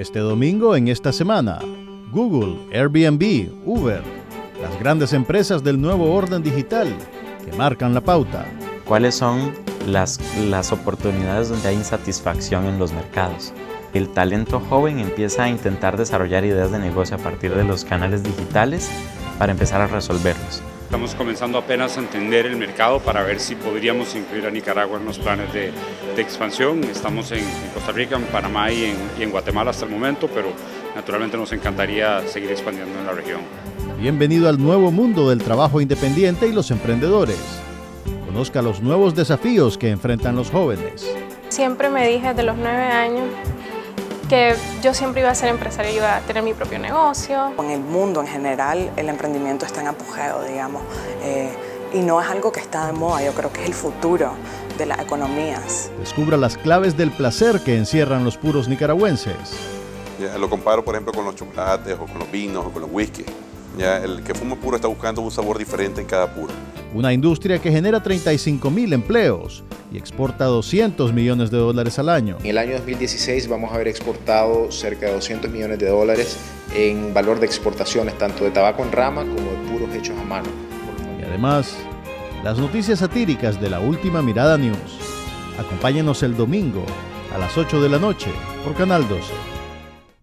Este domingo en esta semana, Google, Airbnb, Uber, las grandes empresas del nuevo orden digital que marcan la pauta. ¿Cuáles son las, las oportunidades donde hay insatisfacción en los mercados? El talento joven empieza a intentar desarrollar ideas de negocio a partir de los canales digitales para empezar a resolverlos. Estamos comenzando apenas a entender el mercado para ver si podríamos incluir a Nicaragua en los planes de, expansión. Estamos en, Costa Rica, en Panamá y en, Guatemala hasta el momento, pero naturalmente nos encantaría seguir expandiendo en la región. Bienvenido al nuevo mundo del trabajo independiente y los emprendedores. Conozca los nuevos desafíos que enfrentan los jóvenes. Siempre me dije de los nueve años que yo siempre iba a ser empresaria, iba a tener mi propio negocio. En el mundo en general el emprendimiento está en apogeo, digamos, eh, y no es algo que está de moda, yo creo que es el futuro de las economías. Descubra las claves del placer que encierran los puros nicaragüenses. lo comparo, por ejemplo, con los chocolates o con los vinos o con los whisky. Ya, el que fuma puro está buscando un sabor diferente en cada puro. Una industria que genera 35 mil empleos y exporta 200 millones de dólares al año. En el año 2016 vamos a haber exportado cerca de 200 millones de dólares en valor de exportaciones, tanto de tabaco en rama como de puros hechos a mano. Y además, las noticias satíricas de la última Mirada News. Acompáñenos el domingo a las 8 de la noche por Canal 12.